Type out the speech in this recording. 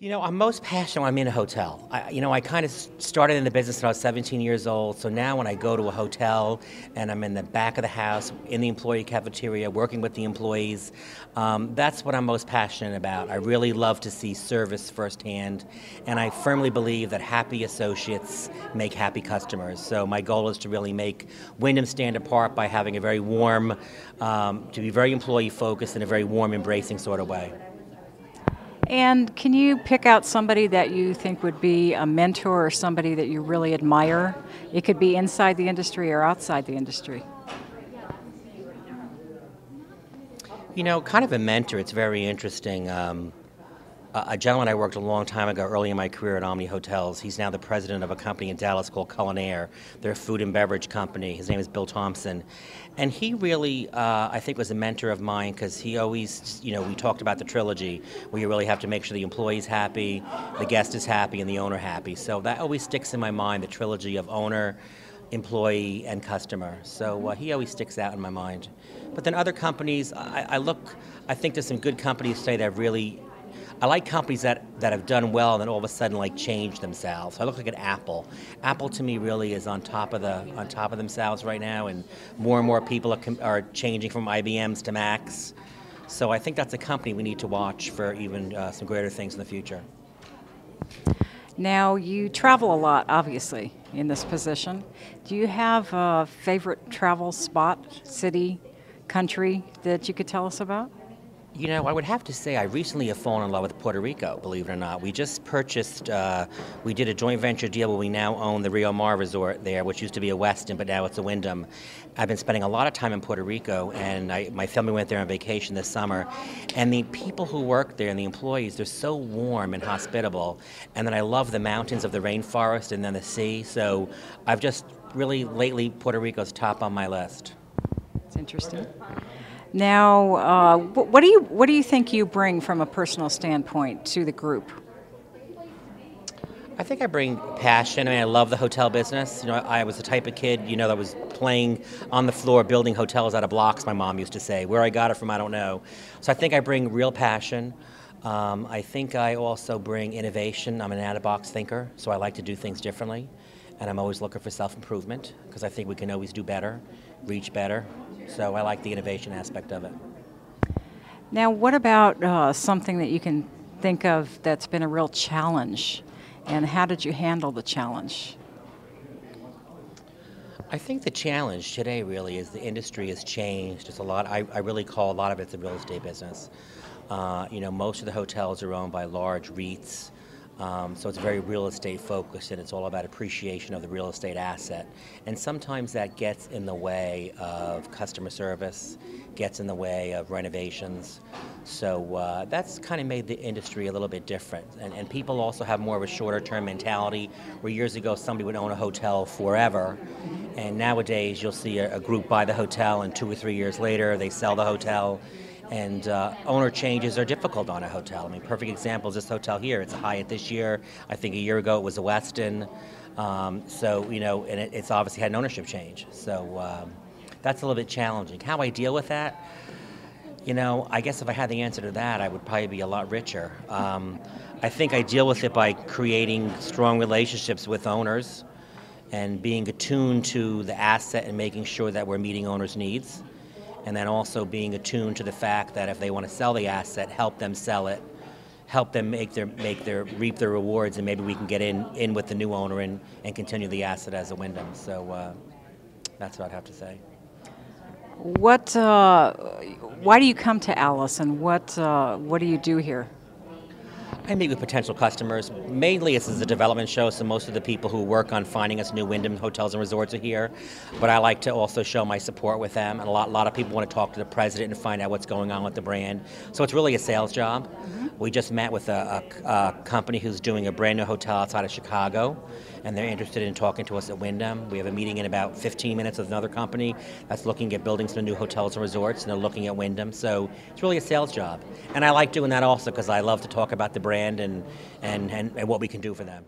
You know, I'm most passionate when I'm in a hotel. I, you know, I kind of started in the business when I was 17 years old. So now when I go to a hotel and I'm in the back of the house, in the employee cafeteria, working with the employees, um, that's what I'm most passionate about. I really love to see service firsthand. And I firmly believe that happy associates make happy customers. So my goal is to really make Wyndham stand apart by having a very warm, um, to be very employee focused in a very warm, embracing sort of way. And can you pick out somebody that you think would be a mentor or somebody that you really admire? It could be inside the industry or outside the industry. You know, kind of a mentor, it's very interesting. Um, a gentleman I worked a long time ago, early in my career at Omni Hotels. He's now the president of a company in Dallas called Culinaire. They're a food and beverage company. His name is Bill Thompson, and he really, uh, I think, was a mentor of mine because he always, you know, we talked about the trilogy where you really have to make sure the employee's happy, the guest is happy, and the owner happy. So that always sticks in my mind. The trilogy of owner employee and customer. So uh, he always sticks out in my mind. But then other companies, I, I, look, I think there's some good companies today that really I like companies that, that have done well and then all of a sudden like change themselves. I look like an Apple. Apple to me really is on top of the on top of themselves right now, and more and more people are, are changing from IBMs to Macs. So I think that's a company we need to watch for even uh, some greater things in the future. Now you travel a lot, obviously, in this position. Do you have a favorite travel spot, city, country that you could tell us about? You know, I would have to say I recently have fallen in love with Puerto Rico, believe it or not. We just purchased, uh, we did a joint venture deal where we now own the Rio Mar Resort there, which used to be a Westin, but now it's a Wyndham. I've been spending a lot of time in Puerto Rico, and I, my family went there on vacation this summer. And the people who work there and the employees, they're so warm and hospitable. And then I love the mountains of the rainforest and then the sea. So I've just really, lately, Puerto Rico's top on my list. It's interesting. Now, uh, what do you what do you think you bring from a personal standpoint to the group? I think I bring passion. I mean, I love the hotel business. You know, I was the type of kid, you know, that was playing on the floor, building hotels out of blocks. My mom used to say. Where I got it from, I don't know. So I think I bring real passion. Um, I think I also bring innovation. I'm an out-of-box thinker, so I like to do things differently, and I'm always looking for self-improvement because I think we can always do better, reach better, so I like the innovation aspect of it. Now, what about uh, something that you can think of that's been a real challenge, and how did you handle the challenge? I think the challenge today really is the industry has changed. It's a lot. I, I really call a lot of it the real estate business. Uh, you know, most of the hotels are owned by large REITs um, so it's very real estate focused and it's all about appreciation of the real estate asset. And sometimes that gets in the way of customer service, gets in the way of renovations. So uh, that's kind of made the industry a little bit different. And, and people also have more of a shorter term mentality where years ago somebody would own a hotel forever. And nowadays you'll see a, a group buy the hotel and two or three years later they sell the hotel and uh, owner changes are difficult on a hotel. I mean, perfect example is this hotel here. It's a Hyatt this year. I think a year ago it was a Westin. Um, so, you know, and it, it's obviously had an ownership change. So um, that's a little bit challenging. How I deal with that? You know, I guess if I had the answer to that, I would probably be a lot richer. Um, I think I deal with it by creating strong relationships with owners and being attuned to the asset and making sure that we're meeting owners' needs and then also being attuned to the fact that if they want to sell the asset, help them sell it, help them make their make their reap their rewards, and maybe we can get in in with the new owner and, and continue the asset as a Wyndham. So uh, that's what I'd have to say. What? Uh, why do you come to ALIS, and what uh, what do you do here? I meet with potential customers. Mainly, this is a development show, so most of the people who work on finding us new Wyndham hotels and resorts are here. But I like to also show my support with them, and a lot, a lot of people want to talk to the president and find out what's going on with the brand. So it's really a sales job. Mm-hmm. We just met with a, a, a company who's doing a brand new hotel outside of Chicago, and they're interested in talking to us at Wyndham. We have a meeting in about 15 minutes with another company that's looking at building some new hotels and resorts, and they're looking at Wyndham. So it's really a sales job, and I like doing that also because I love to talk about the brand and, and, and, and what we can do for them.